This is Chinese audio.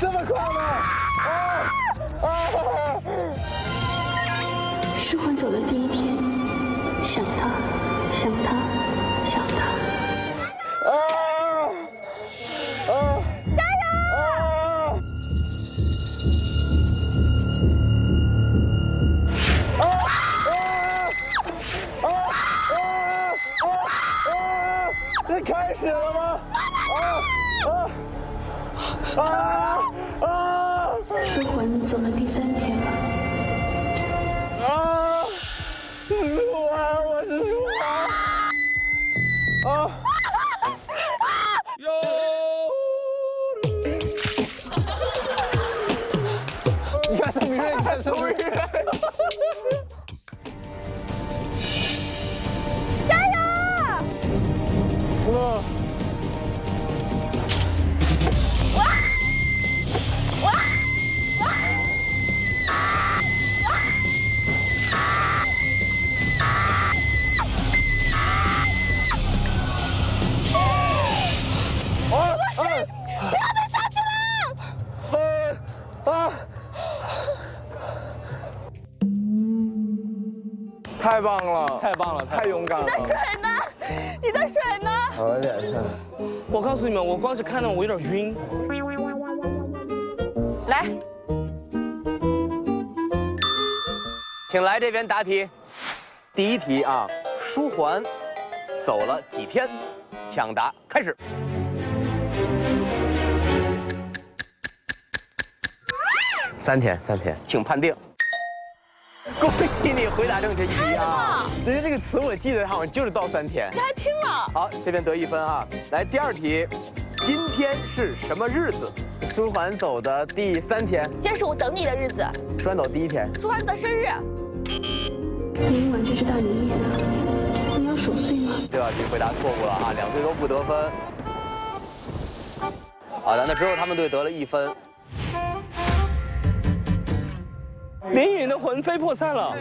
这么快吗？啊啊！舒缓走的第一天，想他，想他，想他。啊啊！加油！啊啊啊啊啊！你开始了吗？啊啊啊！啊！舒缓走了第三天了，啊！舒缓，我是舒缓。啊！你看宋明瑞，你看宋明瑞。太棒了，太棒了，太勇敢了！你的水呢？你的水呢？我有点上。我告诉你们，我光是看到我有点晕。来，请来这边答题。第一题啊，舒桓走了几天？抢答开始。三天，三天，请判定。恭喜你回答正确一题啊！因为这个词我记得好像就是到三天。你还听了？好，这边得一分啊。来，第二题，今天是什么日子？舒缓走的第三天，今天是我等你的日子，舒缓走第一天。舒缓的生日。明晚就是大年夜了，你要守岁吗？这道题回答错误了啊，两队都不得分。好的，那只有他们队得了一分。林允的魂飞魄散了。